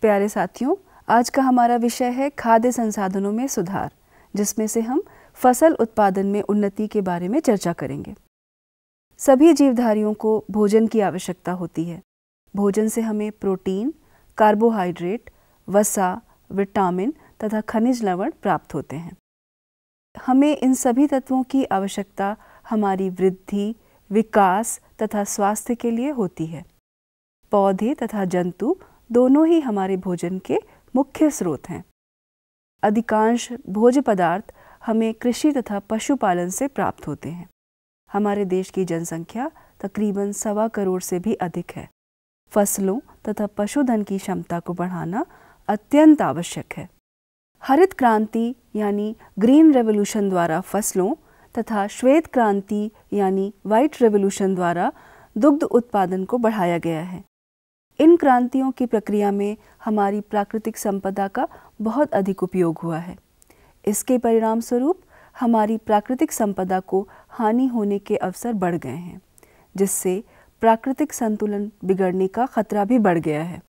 प्यारे साथियों, आज का हमारा विषय है खाद्य संसाधनों में सुधार, जिसमें से हम फ़सल उत्पादन में उन्नति के बारे में चर्चा करेंगे। सभी जीवधारियों को भोजन की आवश्यकता होती है। भोजन से हमें प्रोटीन, कार्बोहाइड्रेट, वसा, विटामिन तथा खनिज लवण प्राप्त होते हैं। हमें इन सभी तत्वों की आवश्यकता हमारी वृद्धि, विकास तथा स्वास्थ्य के लिए होती है। पौधे तथा जंतु दोनों ही हमारे भोजन के मुख्य स्रोत हैं। अधिकांश भोज्य पदार्थ हमें कृषि तथा पशुपालन से प्राप्त होते हैं। हमारे देश की जनसंख्या तकरीबन सवा करोड़ से भी अधिक है। फ़सलों तथा पशुधन की क्षमता को बढ़ाना अत्यंत आवश्यक है। हरित क्रांति, यानी ग्रीन रेवोल्यूशन द्वारा फ़सलों, तथा श्वेत क्रांति, यानी व्हाइट रेवोल्यूशन द्वारा दुग्ध उत्पादन को बढ़ाया गया है। इन क्रांतियों की प्रक्रिया में हमारी प्राकृतिक संपदा का बहुत अधिक उपयोग हुआ है। इसके परिणाम स्वरूप हमारी प्राकृतिक संपदा को हानि होने के अवसर बढ़ गए हैं, जिससे प्राकृतिक संतुलन बिगड़ने का खतरा भी बढ़ गया है।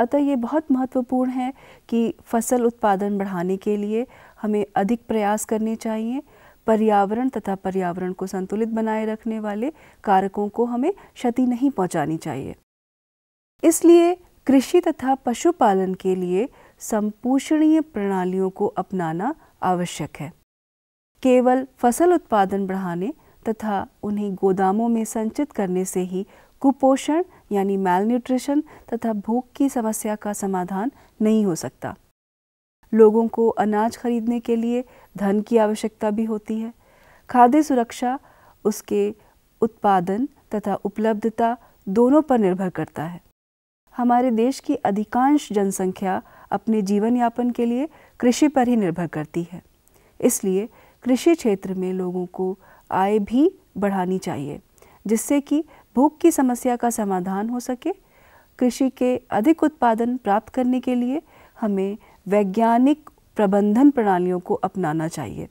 अतः ये बहुत महत्वपूर्ण है कि फ़सल उत्पादन बढ़ाने के लिए हमें अधिक प्रयास करने चाहिए, पर्यावरण तथा पर्यावरण को संतुलित बनाए रखने वाले कारकों को हमें क्षति नहीं पहुंचानी चाहिए। इसलिए कृषि तथा पशुपालन के लिए संपूषणीय प्रणालियों को अपनाना आवश्यक है। केवल फ़सल उत्पादन बढ़ाने तथा उन्हें गोदामों में संचित करने से ही कुपोषण यानी मैल न्यूट्रिशन तथा भूख की समस्या का समाधान नहीं हो सकता। लोगों को अनाज खरीदने के लिए धन की आवश्यकता भी होती है। खाद्य सुरक्षा, उसके उत्पादन तथा उपलब्धता दोनों पर निर्भर करता है। हमारे देश की अधिकांश जनसंख्या अपने जीवन यापन के लिए कृषि पर ही निर्भर करती है। इसलिए कृषि क्षेत्र में लोगों को आय भी बढ़ानी चाहिए, जिससे कि भूख की समस्या का समाधान हो सके। कृषि के अधिक उत्पादन प्राप्त करने के लिए हमें वैज्ञानिक प्रबंधन प्रणालियों को अपनाना चाहिए।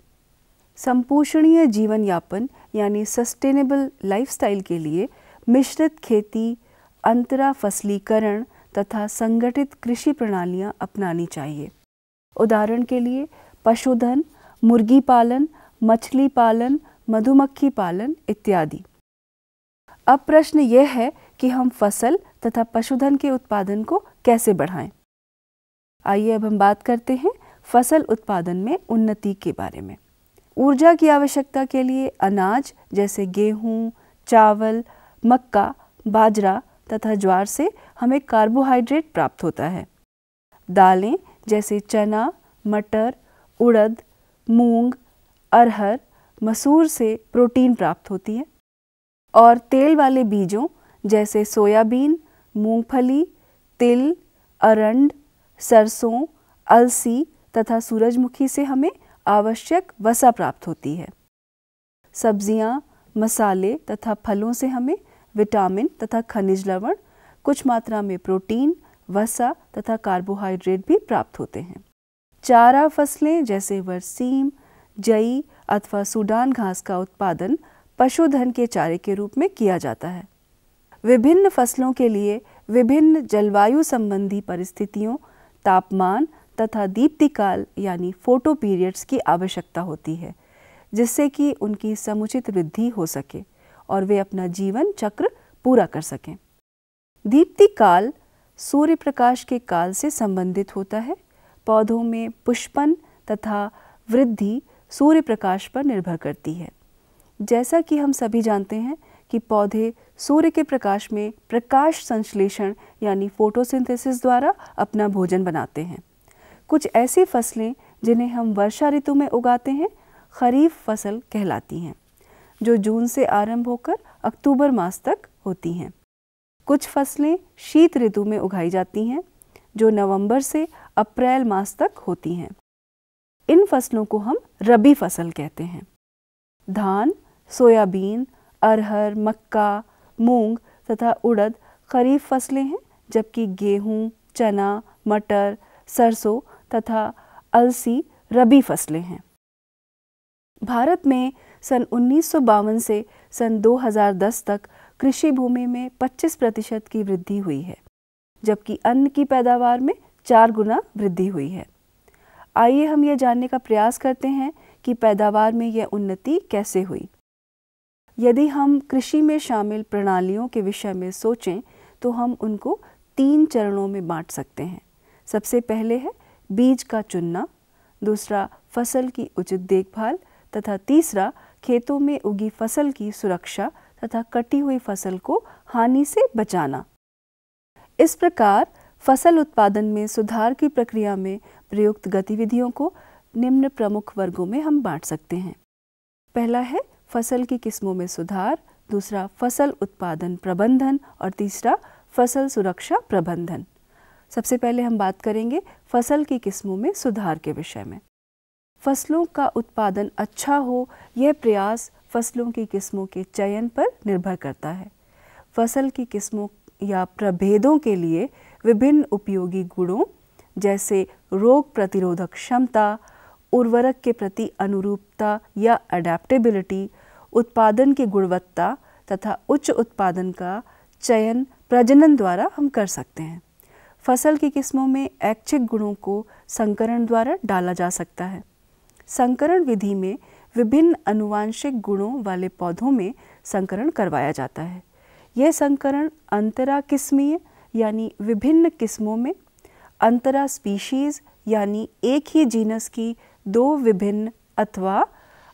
संपोषणीय जीवन यापन यानी सस्टेनेबल लाइफस्टाइल के लिए मिश्रित खेती अंतरा फसलीकरण तथा संगठित कृषि प्रणालियाँ अपनानी चाहिए। उदाहरण के लिए पशुधन, मुर्गी पालन, मछली पालन, मधुमक्खी पालन इत्यादि। अब प्रश्न यह है कि हम फ़सल तथा पशुधन के उत्पादन को कैसे बढ़ाएँ? आइए अब हम बात करते हैं फ़सल उत्पादन में उन्नति के बारे में। ऊर्जा की आवश्यकता के लिए अनाज जैसे गेहूँ, चावल मक्का बाजरा तथा ज्वार से हमें कार्बोहाइड्रेट प्राप्त होता है। दालें जैसे चना मटर उड़द मूंग अरहर मसूर से प्रोटीन प्राप्त होती है। और तेल वाले बीजों जैसे सोयाबीन मूंगफली तिल अरंड सरसों अलसी तथा सूरजमुखी से हमें आवश्यक वसा प्राप्त होती है। सब्ज़ियाँ, मसाले तथा फलों से हमें विटामिन तथा खनिज लवण कुछ मात्रा में प्रोटीन वसा तथा कार्बोहाइड्रेट भी प्राप्त होते हैं। चारा फ़सलें जैसे वरसीम जई अथवा सूडान घास का उत्पादन पशुधन के चारे के रूप में किया जाता है। विभिन्न फ़सलों के लिए विभिन्न जलवायु संबंधी परिस्थितियों, तापमान तथा दीप्तिकाल यानी फ़ोटो पीरियड्स की आवश्यकता होती है, जिससे कि उनकी समुचित वृद्धि हो सके और वे अपना जीवन चक्र पूरा कर सकें। दीप्तिकाल सूर्य प्रकाश के काल से संबंधित होता है। पौधों में पुष्पन तथा वृद्धि सूर्य प्रकाश पर निर्भर करती है। जैसा कि हम सभी जानते हैं कि पौधे सूर्य के प्रकाश में प्रकाश संश्लेषण यानी फोटोसिंथेसिस द्वारा अपना भोजन बनाते हैं। कुछ ऐसी फ़सलें जिन्हें हम वर्षा ऋतु में उगाते हैं, खरीफ फ़सल कहलाती हैं, जो जून से आरंभ होकर अक्टूबर मास तक होती हैं। कुछ फ़सलें शीत ऋतु में उगाई जाती हैं, जो नवंबर से अप्रैल मास तक होती हैं। इन फ़सलों को हम रबी फ़सल कहते हैं। धान सोयाबीन अरहर मक्का मूंग तथा उड़द खरीफ फ़सलें हैं जबकि गेहूँ, चना मटर सरसों तथा अलसी रबी फ़सलें हैं। भारत में सन उन्नीस सौ बावन से सन 2010 तक कृषि भूमि में 25 प्रतिशत की वृद्धि हुई है जबकि अन्न की पैदावार में चार गुना वृद्धि हुई है। आइए हम यह जानने का प्रयास करते हैं कि पैदावार में यह उन्नति कैसे हुई। यदि हम कृषि में शामिल प्रणालियों के विषय में सोचें तो हम उनको तीन चरणों में बांट सकते हैं। सबसे पहले है बीज का चुनना, दूसरा फ़सल की उचित देखभाल, तथा तीसरा खेतों में उगी फ़सल की सुरक्षा तथा कटी हुई फ़सल को हानि से बचाना। इस प्रकार फ़सल उत्पादन में सुधार की प्रक्रिया में प्रयुक्त गतिविधियों को निम्न प्रमुख वर्गों में हम बांट सकते हैं। पहला है फ़सल की किस्मों में सुधार, दूसरा फ़सल उत्पादन प्रबंधन और तीसरा फ़सल सुरक्षा प्रबंधन। सबसे पहले हम बात करेंगे फ़सल की किस्मों में सुधार के विषय में। फ़सलों का उत्पादन अच्छा हो, यह प्रयास फ़सलों की किस्मों के चयन पर निर्भर करता है। फ़सल की किस्मों या प्रभेदों के लिए विभिन्न उपयोगी गुणों, जैसे रोग प्रतिरोधक क्षमता, उर्वरक के प्रति अनुरूपता या अडेप्टेबिलिटी उत्पादन की गुणवत्ता तथा उच्च उत्पादन का चयन प्रजनन द्वारा हम कर सकते हैं। फ़सल की किस्मों में ऐच्छिक गुणों को संकरण द्वारा डाला जा सकता है। संकरण विधि में विभिन्न अनुवांशिक गुणों वाले पौधों में संकरण करवाया जाता है। यह संकरण अंतरा किस्मीय यानी विभिन्न किस्मों में अंतरा स्पीशीज यानी एक ही जीनस की दो विभिन्न अथवा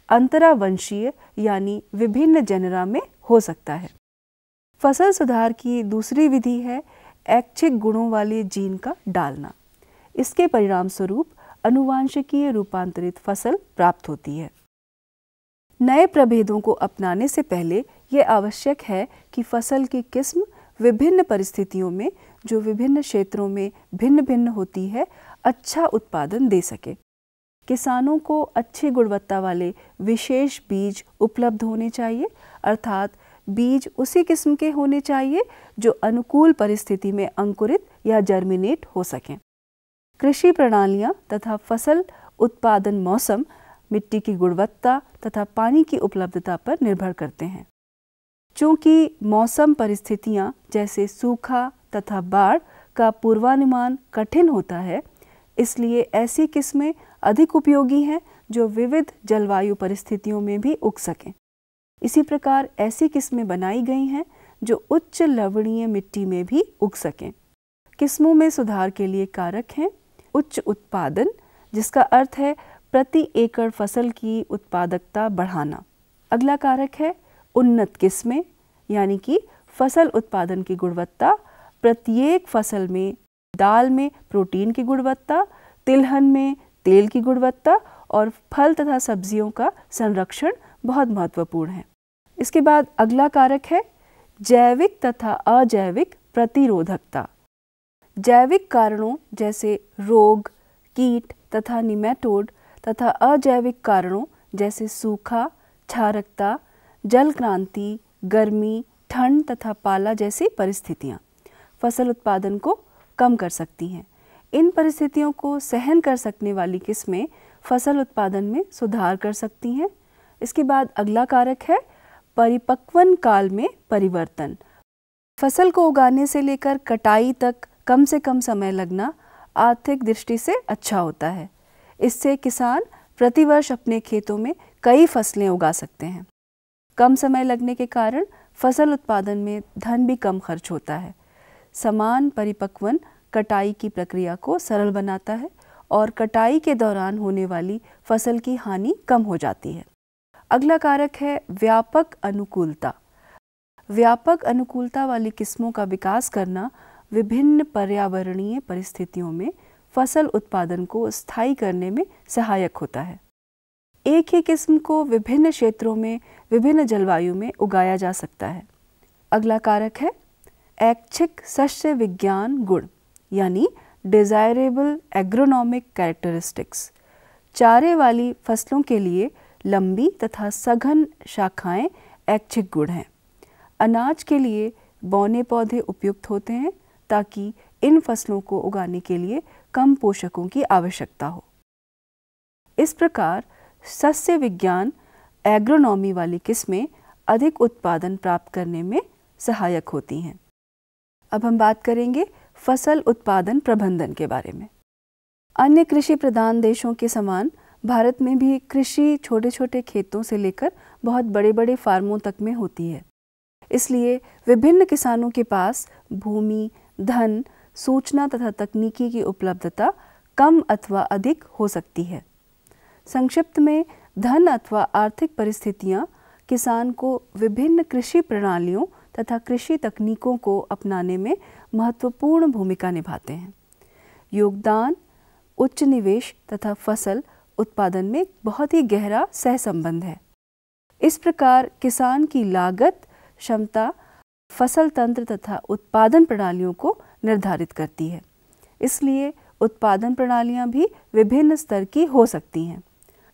अंतरावंशीय यानी विभिन्न जनरा में हो सकता है। फ़सल सुधार की दूसरी विधि है ऐच्छिक गुणों वाले जीन का डालना। इसके परिणाम स्वरूप अनुवांशिकीय रूपांतरित फ़सल प्राप्त होती है। नए प्रभेदों को अपनाने से पहले यह आवश्यक है कि फ़सल की किस्म विभिन्न परिस्थितियों में, जो विभिन्न क्षेत्रों में भिन्न भिन्न होती है अच्छा उत्पादन दे सके। किसानों को अच्छी गुणवत्ता वाले विशेष बीज उपलब्ध होने चाहिए, अर्थात बीज उसी किस्म के होने चाहिए जो अनुकूल परिस्थिति में अंकुरित या जर्मिनेट हो सकें। कृषि प्रणालियाँ तथा फ़सल उत्पादन मौसम, मिट्टी की गुणवत्ता तथा पानी की उपलब्धता पर निर्भर करते हैं। चूँकि मौसम परिस्थितियाँ जैसे सूखा तथा बाढ़ का पूर्वानुमान कठिन होता है, इसलिए ऐसी किस्में अधिक उपयोगी हैं जो विविध जलवायु परिस्थितियों में भी उग सकें। इसी प्रकार ऐसी किस्में बनाई गई हैं जो उच्च लवणीय मिट्टी में भी उग सकें। किस्मों में सुधार के लिए कारक हैं उच्च उत्पादन, जिसका अर्थ है प्रति एकड़ फ़सल की उत्पादकता बढ़ाना। अगला कारक है उन्नत किस्में, यानी कि फ़सल उत्पादन की गुणवत्ता, प्रत्येक फ़सल में दाल में प्रोटीन की गुणवत्ता, तिलहन में तेल की गुणवत्ता और फल तथा सब्जियों का संरक्षण बहुत महत्वपूर्ण है। इसके बाद अगला कारक है, जैविक तथा अजैविक प्रतिरोधकता। जैविक कारणों जैसे रोग, कीट तथा निमेटोड तथा अजैविक कारणों जैसे सूखा, क्षारकता, जल क्रांति, गर्मी, ठंड तथा पाला जैसी परिस्थितियाँ फ़सल उत्पादन को कम कर सकती हैं। इन परिस्थितियों को सहन कर सकने वाली किस्में फ़सल उत्पादन में सुधार कर सकती हैं। इसके बाद अगला कारक है परिपक्वन काल में परिवर्तन। फ़सल को उगाने से लेकर कटाई तक कम से कम समय लगना आर्थिक दृष्टि से अच्छा होता है। इससे किसान प्रतिवर्ष अपने खेतों में कई फ़सलें उगा सकते हैं। कम समय लगने के कारण फ़सल उत्पादन में धन भी कम खर्च होता है। समान परिपक्वन कटाई की प्रक्रिया को सरल बनाता है और कटाई के दौरान होने वाली फ़सल की हानि कम हो जाती है। अगला कारक है व्यापक अनुकूलता। व्यापक अनुकूलता वाली किस्मों का विकास करना विभिन्न पर्यावरणीय परिस्थितियों में फ़सल उत्पादन को स्थायी करने में सहायक होता है। एक ही किस्म को विभिन्न क्षेत्रों में, विभिन्न जलवायु में उगाया जा सकता है। अगला कारक है ऐच्छिक सस्य विज्ञान गुण। यानी डिजायरेबल एग्रोनॉमिक कैरेक्टरिस्टिक्स चारे वाली फ़सलों के लिए लंबी तथा सघन शाखाएँ ऐच्छिक गुण हैं। अनाज के लिए बौने पौधे उपयुक्त होते हैं ताकि इन फ़सलों को उगाने के लिए कम पोषकों की आवश्यकता हो। इस प्रकार सस्य विज्ञान एग्रोनॉमी वाली किस्में अधिक उत्पादन प्राप्त करने में सहायक होती हैं। अब हम बात करेंगे फ़सल उत्पादन प्रबंधन के बारे में। अन्य कृषि प्रधान देशों के समान, भारत में भी कृषि छोटे छोटे खेतों से लेकर बहुत बड़े बड़े फार्मों तक में होती है। इसलिए विभिन्न किसानों के पास भूमि, धन, सूचना तथा तकनीकी की उपलब्धता कम अथवा अधिक हो सकती है। संक्षिप्त में, धन अथवा आर्थिक परिस्थितियाँ किसान को विभिन्न कृषि प्रणालियों तथा कृषि तकनीकों को अपनाने में महत्वपूर्ण भूमिका निभाते हैं। योगदान, उच्च निवेश तथा फ़सल उत्पादन में बहुत ही गहरा सहसंबंध है। इस प्रकार किसान की लागत, क्षमता, फ़सल तंत्र तथा उत्पादन प्रणालियों को निर्धारित करती है। इसलिए उत्पादन प्रणालियाँ भी विभिन्न स्तर की हो सकती हैं।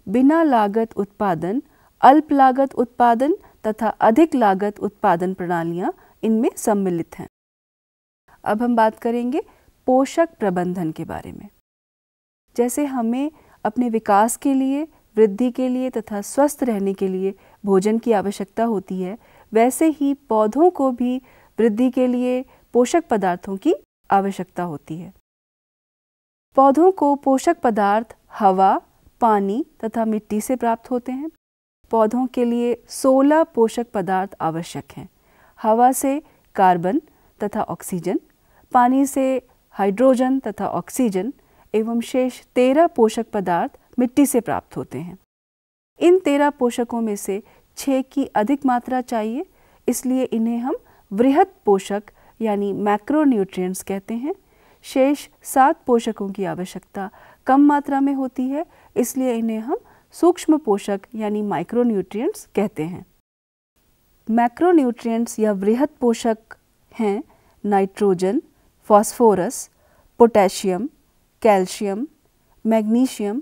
बिना लागत उत्पादन, अल्प लागत उत्पादन तथा अधिक लागत उत्पादन प्रणालियाँ इनमें सम्मिलित हैं। अब हम बात करेंगे पोषक प्रबंधन के बारे में। जैसे हमें अपने विकास के लिए, वृद्धि के लिए तथा स्वस्थ रहने के लिए भोजन की आवश्यकता होती है, वैसे ही पौधों को भी वृद्धि के लिए पोषक पदार्थों की आवश्यकता होती है। पौधों को पोषक पदार्थ हवा, पानी तथा मिट्टी से प्राप्त होते हैं। पौधों के लिए 16 पोषक पदार्थ आवश्यक हैं। हवा से कार्बन तथा ऑक्सीजन, पानी से हाइड्रोजन तथा ऑक्सीजन एवं शेष तेरह पोषक पदार्थ मिट्टी से प्राप्त होते हैं। इन तेरह पोषकों में से छः की अधिक मात्रा चाहिए, इसलिए इन्हें हम वृहद पोषक यानी मैक्रोन्यूट्रिएंट्स कहते हैं। शेष सात पोषकों की आवश्यकता कम मात्रा में होती है, इसलिए इन्हें हम सूक्ष्म पोषक यानी माइक्रोन्यूट्रिएंट्स कहते हैं। मैक्रोन्यूट्रिएंट्स या वृहद पोषक हैं nitrogen phosphorus potassium calcium magnesium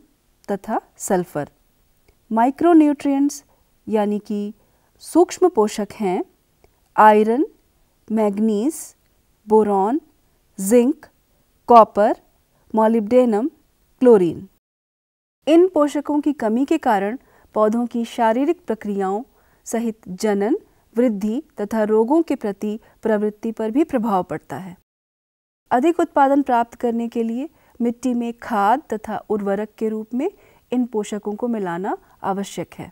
तथा सल्फ़र माइक्रोन्यूट्रिएंट्स यानी कि सूक्ष्म पोषक हैं iron manganese boron zinc copper molybdenum chlorine इन पोषकों की कमी के कारण पौधों की शारीरिक प्रक्रियाओं सहित जनन, वृद्धि तथा रोगों के प्रति प्रवृत्ति पर भी प्रभाव पड़ता है। अधिक उत्पादन प्राप्त करने के लिए मिट्टी में खाद तथा उर्वरक के रूप में इन पोषकों को मिलाना आवश्यक है।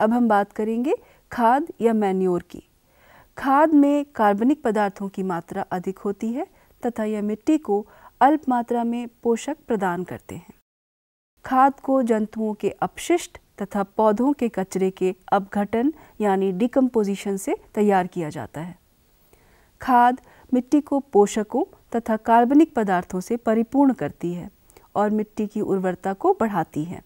अब हम बात करेंगे खाद या मैन्योर की। खाद में कार्बनिक पदार्थों की मात्रा अधिक होती है तथा यह मिट्टी को अल्प मात्रा में पोषक प्रदान करते हैं। खाद को जंतुओं के अपशिष्ट तथा पौधों के कचरे के अपघटन यानी डिकम्पोजिशन से तैयार किया जाता है। खाद मिट्टी को पोषकों तथा कार्बनिक पदार्थों से परिपूर्ण करती है और मिट्टी की उर्वरता को बढ़ाती है।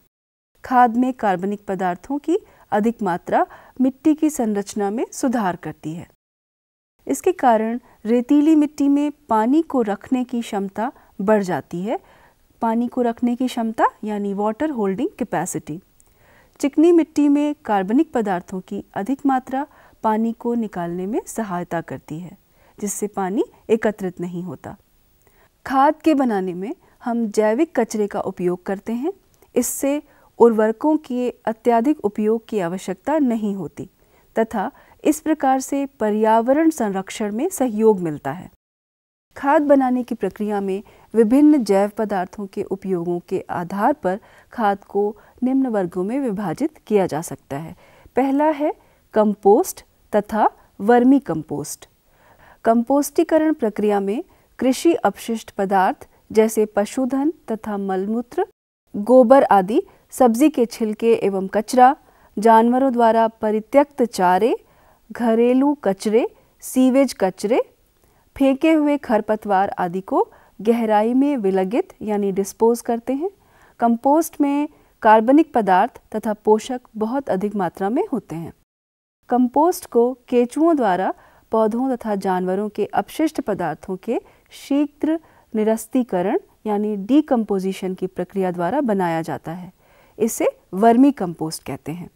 खाद में कार्बनिक पदार्थों की अधिक मात्रा मिट्टी की संरचना में सुधार करती है। इसके कारण रेतीली मिट्टी में पानी को रखने की क्षमता बढ़ जाती है पानी को रखने की क्षमता, यानी वाटर होल्डिंग कैपेसिटी चिकनी मिट्टी में कार्बनिक पदार्थों की अधिक मात्रा पानी को निकालने में सहायता करती है, जिससे पानी एकत्रित नहीं होता। खाद के बनाने में हम जैविक कचरे का उपयोग करते हैं। इससे उर्वरकों के अत्याधिक उपयोग की आवश्यकता नहीं होती, तथा इस प्रकार से पर्यावरण संरक्षण में सहयोग मिलता है। खाद बनाने की प्रक्रिया में विभिन्न जैव पदार्थों के उपयोगों के आधार पर खाद को निम्न वर्गों में विभाजित किया जा सकता है। पहला है कंपोस्ट तथा वर्मी कंपोस्ट। कंपोस्टीकरण प्रक्रिया में कृषि अपशिष्ट पदार्थ जैसे पशुधन तथा मलमूत्र, गोबर आदि, सब्ज़ी के छिलके एवं कचरा, जानवरों द्वारा परित्यक्त चारे, घरेलू कचरे, सीवेज कचरे फेंके हुए खरपतवार आदि को गहराई में विलगित, यानी डिस्पोज करते हैं। कंपोस्ट में कार्बनिक पदार्थ तथा पोषक बहुत अधिक मात्रा में होते हैं। कंपोस्ट को केचुओं द्वारा पौधों तथा जानवरों के अपशिष्ट पदार्थों के शीघ्र निरस्तीकरण, यानी डीकम्पोजिशन की प्रक्रिया द्वारा बनाया जाता है। इसे वर्मी कंपोस्ट कहते हैं।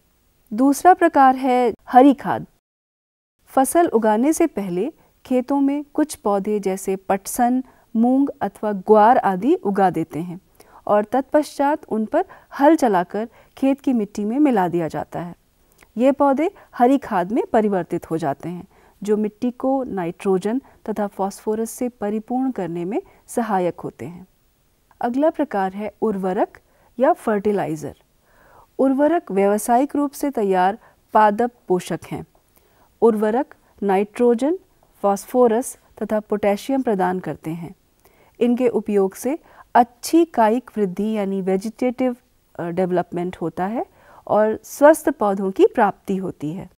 दूसरा प्रकार है हरी खाद। फ़सल उगाने से पहले खेतों में कुछ पौधे जैसे पटसन, मूंग अथवा ग्वार आदि उगा देते हैं और तत्पश्चात उन पर हल चलाकर खेत की मिट्टी में मिला दिया जाता है। ये पौधे हरी खाद में परिवर्तित हो जाते हैं, जो मिट्टी को नाइट्रोजन तथा फॉस्फोरस से परिपूर्ण करने में सहायक होते हैं। अगला प्रकार है उर्वरक या फर्टिलाइज़र। उर्वरक व्यावसायिक रूप से तैयार पादप पोषक हैं। उर्वरक नाइट्रोजन फॉस्फोरस तथा पोटेशियम प्रदान करते हैं। इनके उपयोग से अच्छी कायिक वृद्धि यानी वेजिटेटिव डेवलपमेंट होता है और स्वस्थ पौधों की प्राप्ति होती है।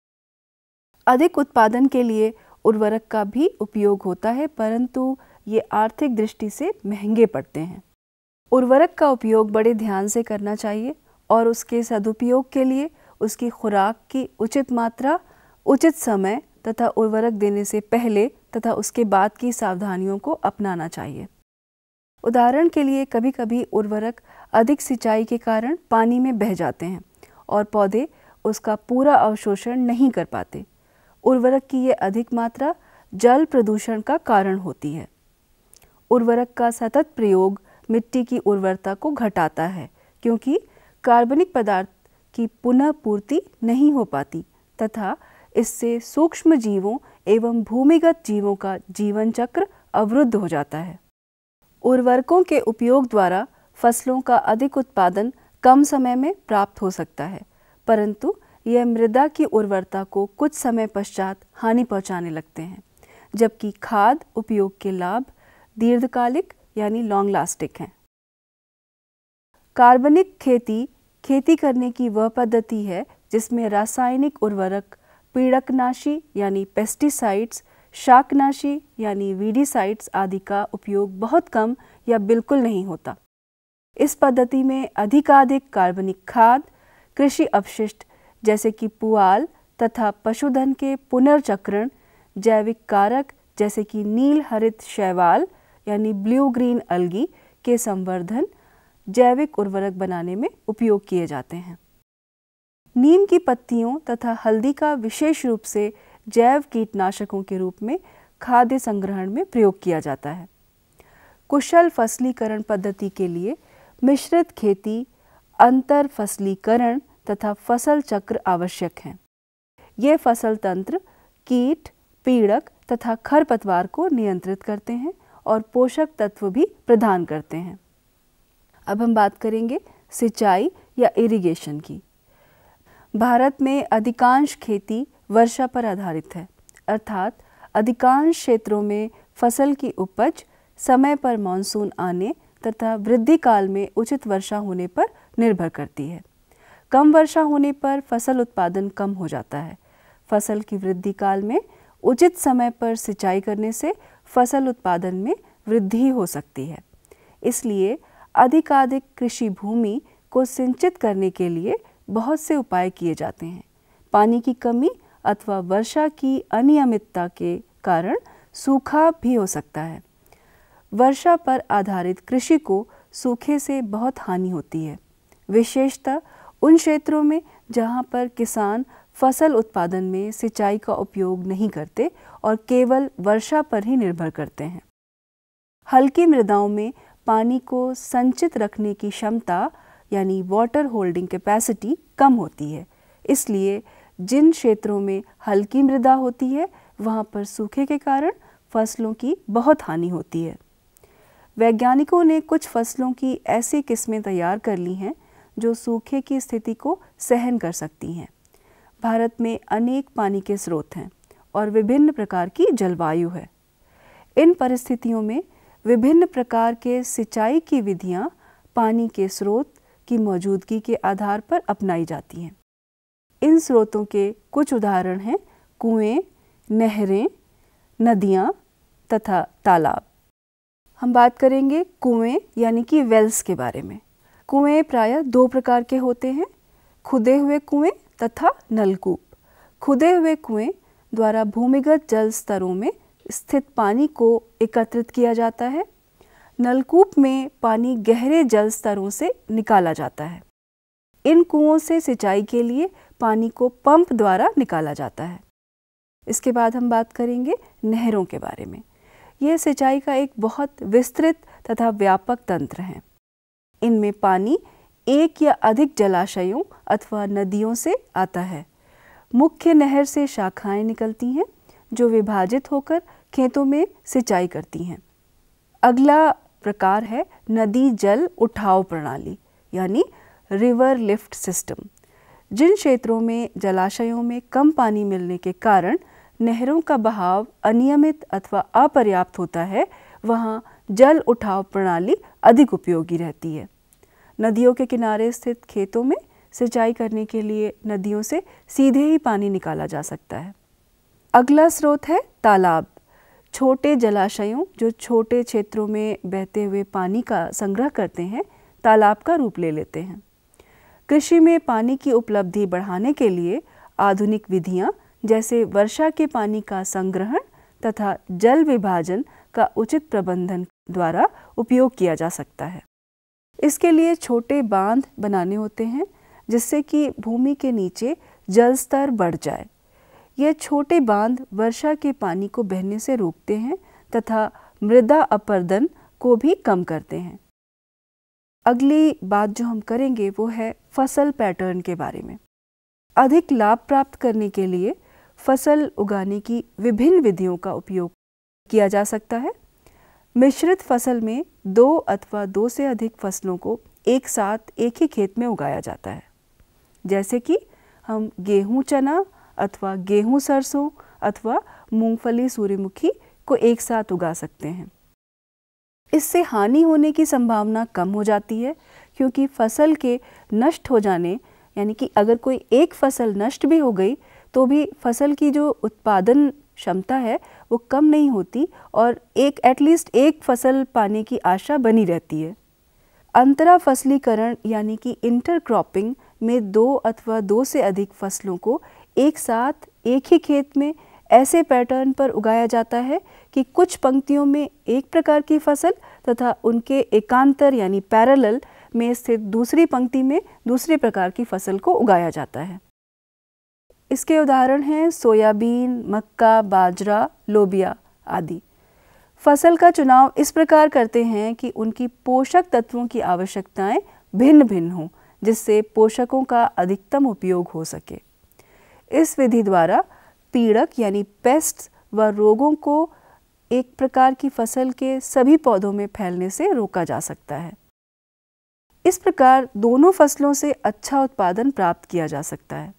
अधिक उत्पादन के लिए उर्वरक का भी उपयोग होता है, परंतु ये आर्थिक दृष्टि से महँगे पड़ते हैं। उर्वरक का उपयोग बड़े ध्यान से करना चाहिए और उसके सदुपयोग के लिए उसकी खुराक की उचित मात्रा, उचित समय तथा उर्वरक देने से पहले तथा उसके बाद की सावधानियों को अपनाना चाहिए। उदाहरण के लिए कभी कभी उर्वरक अधिक सिंचाई के कारण पानी में बह जाते हैं और पौधे उसका पूरा अवशोषण नहीं कर पाते। उर्वरक की ये अधिक मात्रा जल प्रदूषण का कारण होती है। उर्वरक का सतत प्रयोग मिट्टी की उर्वरता को घटाता है, क्योंकि कार्बनिक पदार्थ की पुनः पूर्ति नहीं हो पाती तथा इससे सूक्ष्म जीवों एवं भूमिगत जीवों का जीवन चक्र अवरुद्ध हो जाता है। उर्वरकों के उपयोग द्वारा फ़सलों का अधिक उत्पादन कम समय में प्राप्त हो सकता है, परंतु यह मृदा की उर्वरता को कुछ समय पश्चात हानि पहुँचाने लगते हैं, जबकि खाद उपयोग के लाभ दीर्घकालिक यानी लॉन्ग लास्टिक हैं। कार्बनिक खेती खेती करने की वह पद्धति है जिसमें रासायनिक उर्वरक पीड़कनाशी यानी पेस्टिसाइड्स, शाकनाशी यानी वीडीसाइड्स आदि का उपयोग बहुत कम या बिल्कुल नहीं होता। इस पद्धति में अधिकाधिक कार्बनिक खाद, कृषि अपशिष्ट जैसे कि पुआल तथा पशुधन के पुनर्चक्रण, जैविक कारक जैसे कि नील हरित शैवाल यानी ब्लू ग्रीन अलगी के संवर्धन जैविक उर्वरक बनाने में उपयोग किए जाते हैं। नीम की पत्तियों तथा हल्दी का विशेष रूप से जैव कीटनाशकों के रूप में खाद्य संग्रहण में प्रयोग किया जाता है। कुशल फसलीकरण पद्धति के लिए मिश्रित खेती, अंतर फसलीकरण तथा फ़सल चक्र आवश्यक हैं। ये फ़सल तंत्र कीट, पीड़क तथा खरपतवार को नियंत्रित करते हैं और पोषक तत्व भी प्रदान करते हैं। अब हम बात करेंगे सिंचाई या इरिगेशन की। भारत में अधिकांश खेती वर्षा पर आधारित है, अर्थात अधिकांश क्षेत्रों में फ़सल की उपज समय पर मानसून आने तथा वृद्धि काल में उचित वर्षा होने पर निर्भर करती है। कम वर्षा होने पर फ़सल उत्पादन कम हो जाता है। फ़सल की वृद्धि काल में उचित समय पर सिंचाई करने से फ़सल उत्पादन में वृद्धि हो सकती है। इसलिए अधिकाधिक कृषि भूमि को सिंचित करने के लिए बहुत से उपाय किए जाते हैं। पानी की कमी अथवा वर्षा की अनियमितता के कारण सूखा भी हो सकता है। वर्षा पर आधारित कृषि को सूखे से बहुत हानि होती है। विशेषतः उन क्षेत्रों में जहाँ पर किसान फ़सल उत्पादन में सिंचाई का उपयोग नहीं करते और केवल वर्षा पर ही निर्भर करते हैं। हल्की मृदाओं में पानी को संचित रखने की क्षमता यानी वाटर होल्डिंग कैपेसिटी कम होती है। इसलिए जिन क्षेत्रों में हल्की मृदा होती है, वहाँ पर सूखे के कारण फ़सलों की बहुत हानि होती है। वैज्ञानिकों ने कुछ फ़सलों की ऐसी किस्में तैयार कर ली हैं, जो सूखे की स्थिति को सहन कर सकती हैं। भारत में अनेक पानी के स्रोत हैं और विभिन्न प्रकार की जलवायु है। इन परिस्थितियों में विभिन्न प्रकार के सिंचाई की विधियाँ पानी के स्रोत की मौजूदगी के आधार पर अपनाई जाती हैं। इन स्रोतों के कुछ उदाहरण हैं कुएँ, नहरें नदियाँ तथा तालाब। हम बात करेंगे कुएँ यानी कि वेल्स के बारे में। कुएँ प्रायः दो प्रकार के होते हैं खुदे हुए कुएँ तथा नलकूप। खुदे हुए कुएँ द्वारा भूमिगत जल स्तरों में स्थित पानी को एकत्रित किया जाता है नलकूप में पानी गहरे जल स्तरों से निकाला जाता है। इन कुओं से सिंचाई के लिए पानी को पंप द्वारा निकाला जाता है। इसके बाद हम बात करेंगे नहरों के बारे में। यह सिंचाई का एक बहुत विस्तृत तथा व्यापक तंत्र है। इनमें पानी एक या अधिक जलाशयों अथवा नदियों से आता है। मुख्य नहर से शाखाएँ निकलती हैं, जो विभाजित होकर खेतों में सिंचाई करती हैं। अगला प्रकार है, नदी, जल, उठाव प्रणाली, यानी रिवर लिफ्ट सिस्टम जिन क्षेत्रों में जलाशयों में कम पानी मिलने के कारण नहरों का बहाव अनियमित अथवा अपर्याप्त होता है, वहाँ जल उठाव प्रणाली अधिक उपयोगी रहती है। नदियों के किनारे स्थित खेतों में सिंचाई करने के लिए नदियों से सीधे ही पानी निकाला जा सकता है। अगला स्रोत है तालाब। छोटे जलाशयों, जो छोटे क्षेत्रों में बहते हुए पानी का संग्रह करते हैं, तालाब का रूप ले लेते हैं। कृषि में पानी की उपलब्धि बढ़ाने के लिए आधुनिक विधियाँ, जैसे वर्षा के पानी का संग्रहण तथा जल विभाजन का उचित प्रबंधन द्वारा उपयोग किया जा सकता है। इसके लिए छोटे बाँध बनाने होते हैं, जिससे कि भूमि के नीचे जल स्तर बढ़ जाए। यह छोटे बाँध वर्षा के पानी को बहने से रोकते हैं तथा मृदा अपर्दन को भी कम करते हैं। अगली बात जो हम करेंगे वो है फ़सल पैटर्न के बारे में। अधिक लाभ प्राप्त करने के लिए फ़सल उगाने की विभिन्न विधियों का उपयोग किया जा सकता है। मिश्रित फ़सल में दो अथवा दो से अधिक फ़सलों को एक साथ एक ही खेत में उगाया जाता है। जैसे कि हम गेहूँ, चना अथवा गेहूँ सरसों अथवा मूंगफली सूर्यमुखी को एक साथ उगा सकते हैं। इससे हानि होने की संभावना कम हो जाती है, क्योंकि फ़सल के नष्ट हो जाने, यानी कि अगर कोई एक फ़सल नष्ट भी हो गई तो भी फ़सल की जो उत्पादन क्षमता है, वो कम नहीं होती और एक एटलीस्ट एक फ़सल पाने की आशा बनी रहती है। अंतरा फसलीकरण, यानी कि इंटरक्रॉपिंग में दो अथवा दो से अधिक फ़सलों को एक साथ, एक ही खेत में ऐसे पैटर्न पर उगाया जाता है कि कुछ पंक्तियों में एक प्रकार की फ़सल तथा उनके एकांतर यानी पैरेलल में स्थित दूसरी पंक्ति में दूसरे प्रकार की फ़सल को उगाया जाता है। इसके उदाहरण हैं सोयाबीन, मक्का, बाजरा, लोबिया आदि। फ़सल का चुनाव इस प्रकार करते हैं कि उनकी पोषक तत्वों की आवश्यकताएँ भिन्न भिन्न हों, जिससे पोषकों का अधिकतम उपयोग हो सके। इस विधि द्वारा पीड़क यानी पेस्ट व रोगों को एक प्रकार की फ़सल के सभी पौधों में फैलने से रोका जा सकता है। इस प्रकार दोनों फ़सलों से अच्छा उत्पादन प्राप्त किया जा सकता है।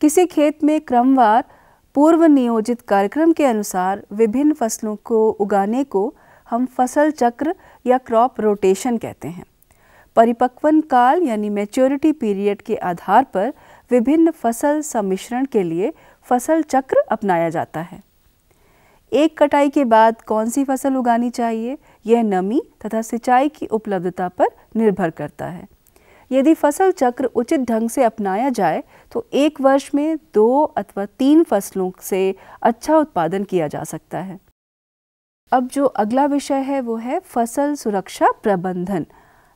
किसी खेत में क्रमवार पूर्व नियोजित कार्यक्रम के अनुसार विभिन्न फ़सलों को उगाने को हम फ़सल चक्र या क्रॉप रोटेशन कहते हैं। परिपक्वन काल यानी मैच्योरिटी पीरियड के आधार पर विभिन्न फ़सल सम्मिश्रण के लिए फ़सल चक्र अपनाया जाता है। एक कटाई के बाद कौन सी फ़सल उगानी चाहिए? यह नमी तथा सिंचाई की उपलब्धता पर निर्भर करता है। यदि फ़सल चक्र उचित ढंग से अपनाया जाए तो एक वर्ष में दो अथवा तीन फ़सलों से अच्छा उत्पादन किया जा सकता है। अब जो अगला विषय है, वो है फ़सल सुरक्षा प्रबंधन,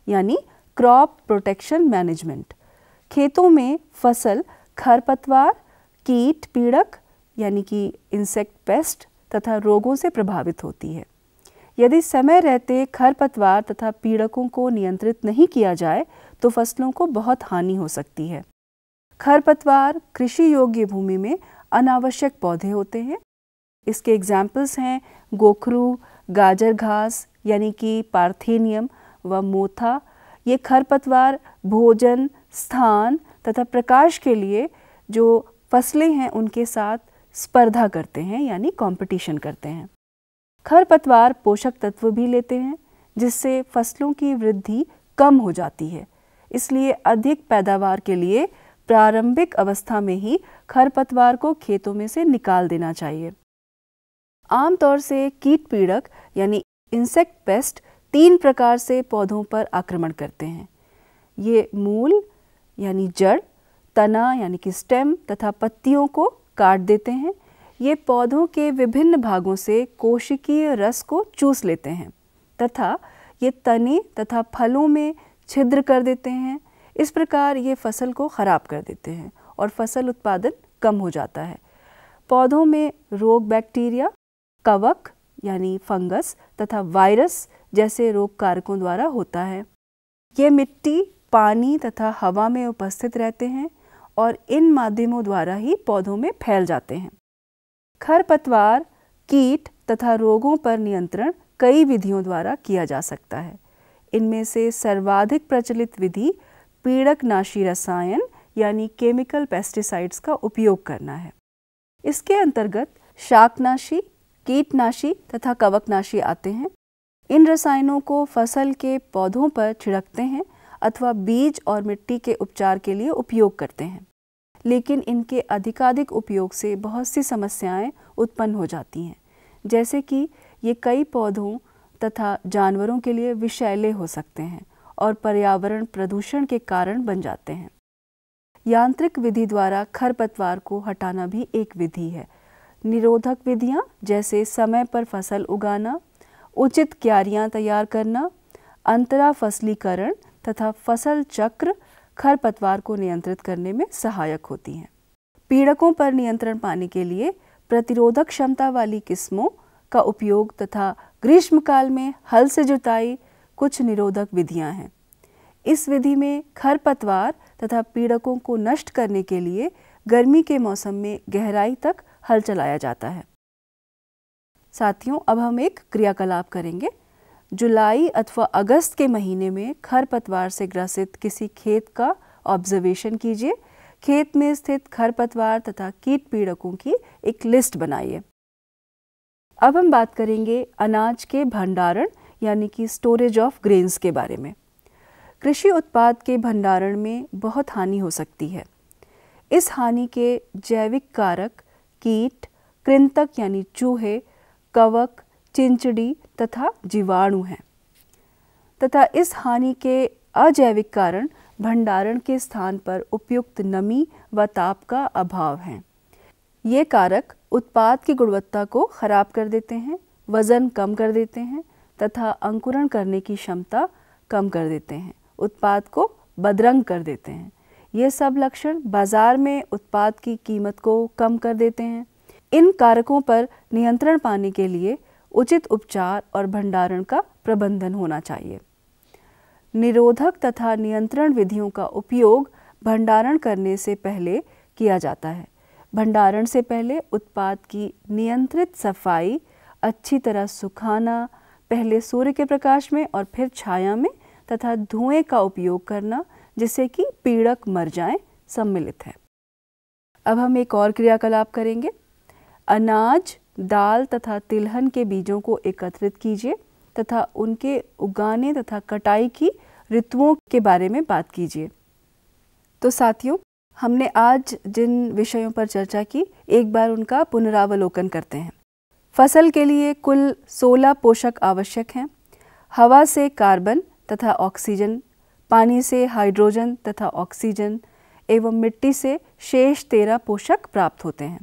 यानी क्रॉप प्रोटेक्शन मैनेजमेंट। खेतों में फ़सल, खरपतवार, कीट, पीड़क, यानी कि इंसेक्ट पेस्ट तथा रोगों से प्रभावित होती है। यदि समय रहते खरपतवार तथा पीड़कों को नियंत्रित नहीं किया जाए तो फ़सलों को बहुत हानि हो सकती है। खरपतवार कृषि योग्य भूमि में अनावश्यक पौधे होते हैं। इसके एग्जाम्पल्स हैं गोखरू, गाजर घास, यानी कि पार्थेनियम व मोथा। ये खरपतवार भोजन स्थान तथा प्रकाश के लिए जो फ़सलें हैं, उनके साथ स्पर्धा करते हैं, यानी कंपटीशन करते हैं। खरपतवार पोषक तत्व भी लेते हैं, जिससे फ़सलों की वृद्धि कम हो जाती है। इसलिए अधिक पैदावार के लिए प्रारंभिक अवस्था में ही खरपतवार को खेतों में से निकाल देना चाहिए। आमतौर से कीट पीड़क, यानी इंसेक्ट पेस्ट तीन प्रकार से पौधों पर आक्रमण करते हैं। ये मूल यानी जड़, तना यानी कि स्टेम तथा पत्तियों को काट देते हैं। ये पौधों के विभिन्न भागों से कोशिकीय रस को चूस लेते हैं तथा ये तने तथा फलों में छिद्र कर देते हैं। इस प्रकार ये फ़सल को ख़राब कर देते हैं और फ़सल उत्पादन कम हो जाता है। पौधों में रोग बैक्टीरिया, कवक यानी फंगस तथा वायरस जैसे रोग कारकों द्वारा होता है। ये मिट्टी पानी तथा हवा में उपस्थित रहते हैं और इन माध्यमों द्वारा ही पौधों में फैल जाते हैं। खरपतवार, कीट तथा रोगों पर नियंत्रण कई विधियों द्वारा किया जा सकता है। इनमें से सर्वाधिक प्रचलित विधि पीड़कनाशी रसायन यानी केमिकल पेस्टिसाइड्स का उपयोग करना है। इसके अंतर्गत शाकनाशी, कीटनाशी तथा कवकनाशी आते हैं। इन रसायनों को फ़सल के पौधों पर छिड़कते हैं अथवा बीज और मिट्टी के उपचार के लिए उपयोग करते हैं, लेकिन इनके अधिकाधिक उपयोग से बहुत सी समस्याएँ उत्पन्न हो जाती हैं, जैसे कि ये कई पौधों तथा जानवरों के लिए विषैले हो सकते हैं और पर्यावरण प्रदूषण के कारण बन जाते हैं। यांत्रिक विधि द्वारा खरपतवार को हटाना भी एक विधि है। निरोधक विधियाँ जैसे समय पर फ़सल उगाना, उचित क्यारियाँ तैयार करना अंतरा फसलीकरण तथा फ़सल चक्र खरपतवार को नियंत्रित करने में सहायक होती हैं। पीड़कों पर नियंत्रण पाने के लिए प्रतिरोधक क्षमता वाली किस्मों का उपयोग तथा ग्रीष्मकाल में हल से जुताई कुछ निरोधक विधियाँ हैं। इस विधि में खरपतवार तथा पीड़कों को नष्ट करने के लिए गर्मी के मौसम में गहराई तक हल चलाया जाता है। साथियों, अब हम एक क्रियाकलाप करेंगे। जुलाई अथवा अगस्त के महीने में खरपतवार से ग्रसित किसी खेत का ऑब्जर्वेशन कीजिए। खेत में स्थित खरपतवार तथा कीट पीड़कों की एक लिस्ट बनाइए। अब हम बात करेंगे अनाज के भंडारण, यानी कि स्टोरेज ऑफ़ ग्रेन्स के बारे में। कृषि उत्पाद के भंडारण में बहुत हानि हो सकती है। इस हानि के जैविक कारक कीट, कृंतक, यानी चूहे, कवक, चिंचड़ी तथा जीवाणु हैं। तथा इस हानि के अजैविक कारण भंडारण के स्थान पर उपयुक्त नमी व ताप का अभाव है। ये कारक उत्पाद की गुणवत्ता को खराब कर देते हैं, वज़न कम कर देते हैं तथा अंकुरण करने की क्षमता कम कर देते हैं, उत्पाद को बदरंग कर देते हैं। ये सब लक्षण बाज़ार में उत्पाद की कीमत को कम कर देते हैं। इन कारकों पर नियंत्रण पाने के लिए उचित उपचार और भंडारण का प्रबंधन होना चाहिए। निरोधक तथा नियंत्रण विधियों का उपयोग भंडारण करने से पहले किया जाता है। भंडारण से पहले उत्पाद की नियंत्रित सफ़ाई, अच्छी तरह सुखाना, पहले सूर्य के प्रकाश में और फिर छाया में तथा धुएँ का उपयोग करना, जिससे कि पीड़क मर जाएँ, सम्मिलित है। अब हम एक और क्रियाकलाप करेंगे। अनाज दाल तथा तिलहन के बीजों को एकत्रित कीजिए तथा उनके उगाने तथा कटाई की ऋतुओं के बारे में बात कीजिए। तो साथियों, हमने आज जिन विषयों पर चर्चा की, एक बार उनका पुनरावलोकन करते हैं। फ़सल के लिए कुल 16 पोषक आवश्यक हैं। हवा से कार्बन तथा ऑक्सीजन, पानी से हाइड्रोजन तथा ऑक्सीजन, एवं मिट्टी से शेष तेरह पोषक प्राप्त होते हैं।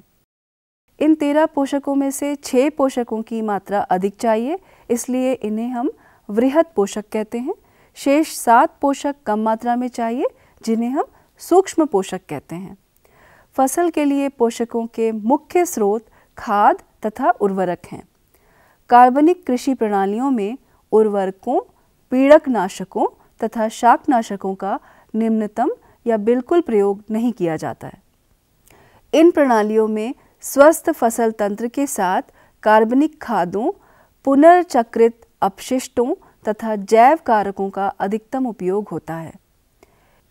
इन तेरह पोषकों में से छह पोषकों की मात्रा अधिक चाहिए, इसलिए इन्हें हम वृहद पोषक कहते हैं। शेष सात पोषक कम मात्रा में चाहिए, जिन्हें हम सूक्ष्म पोषक कहते हैं। फ़सल के लिए पोषकों के मुख्य स्रोत खाद तथा उर्वरक हैं। कार्बनिक कृषि प्रणालियों में उर्वरकों पीड़क नाशकों तथा शाकनाशकों का निम्नतम या बिल्कुल प्रयोग नहीं किया जाता है। इन प्रणालियों में स्वस्थ फ़सल तंत्र के साथ कार्बनिक खादों, पुनर्चक्रित अपशिष्टों तथा जैव कारकों का अधिकतम उपयोग होता है।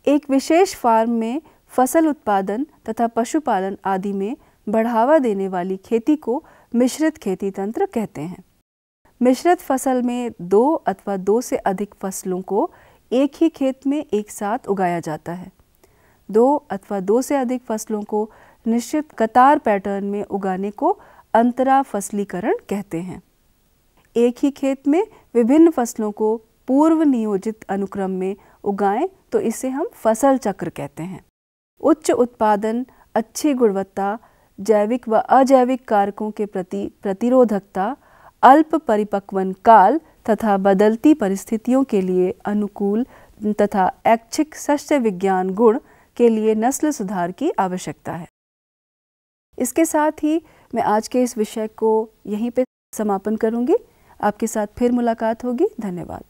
एक विशेष फार्म में फ़सल उत्पादन तथा पशुपालन आदि में बढ़ावा देने वाली खेती को मिश्रित खेती तंत्र कहते हैं। मिश्रित फ़सल में दो अथवा दो से अधिक फ़सलों को एक ही खेत में एक साथ उगाया जाता है। दो अथवा दो से अधिक फ़सलों को निश्चित कतार पैटर्न में उगाने को अंतरा फसलीकरण कहते हैं। एक ही खेत में विभिन्न फ़सलों को पूर्व नियोजित अनुक्रम में उगाएँ तो इसे हम फ़सल चक्र कहते हैं। उच्च उत्पादन, अच्छी गुणवत्ता, जैविक व अजैविक कारकों के प्रति प्रतिरोधकता, अल्प परिपक्वन काल तथा बदलती परिस्थितियों के लिए अनुकूल तथा ऐच्छिक सस्य विज्ञान गुण के लिए नस्ल सुधार की आवश्यकता है। इसके साथ ही मैं आज के इस विषय को यहीं पे समापन करूँगी। आपके साथ फिर मुलाकात होगी। धन्यवाद।